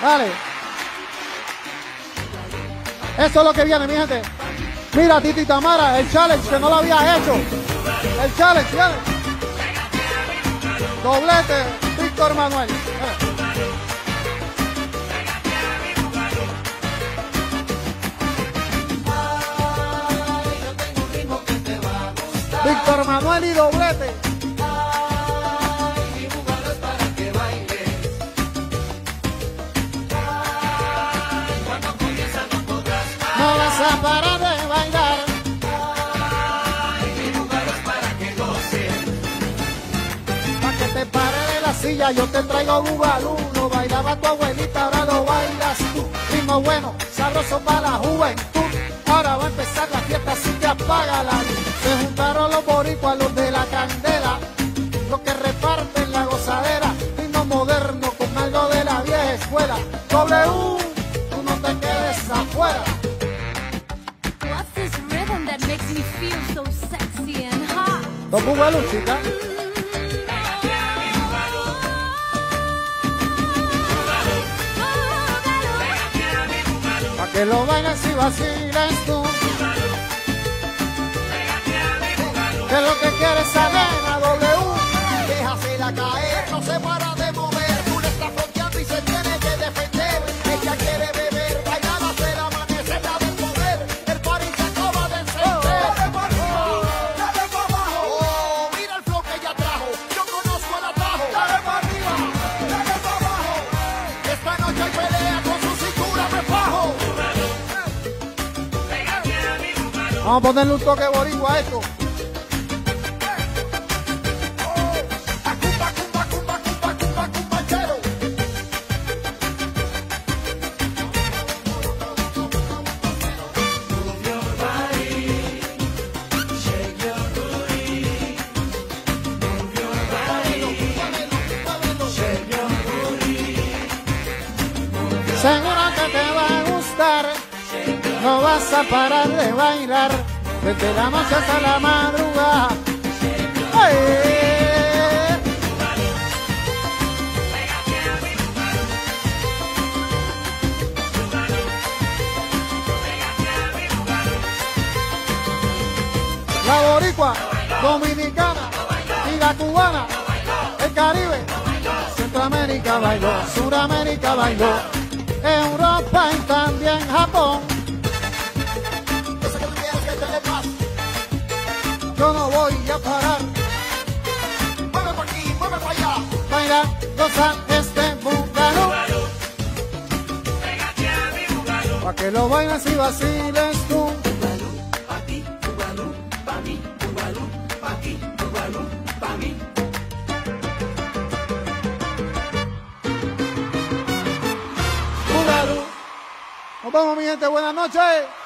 Dale. Eso es lo que viene, mi gente. Mira, Titi Tamara, el challenge que no lo había hecho. El challenge, viene. Doblete, Víctor Manuel. Víctor Manuel y doblete. No vas a parar de bailar. Pa' que te pare de la silla, yo te traigo bubalú. No bailaba tu abuelita, ahora lo bailas tú. Ritmo bueno, sabroso para la juventud. Ahora va a empezar la fiesta, así que apaga la luz. Se juntaron los boricuas, los de Dos bubalú, chica. Pa' que lo bailes y vaciles tú. Que lo que quieres saber, la W. Déjasela caer, no se Vamos a ponerle un toque boricua a esto. Seguro que te va a gustar. No vas a parar de bailar desde la noche hasta la madrugada. ¡Ay! La boricua, dominicana y la cubana, el Caribe, Centroamérica bailó, Suramérica bailó, Europa y también Japón. Yo no voy a parar, Mueve pa' aquí, mueve pa' allá. bailar, gozar este bugalú. Pa' que lo bailes y vaciles tú. Bugalú. Nos vemos mi gente, buenas noches.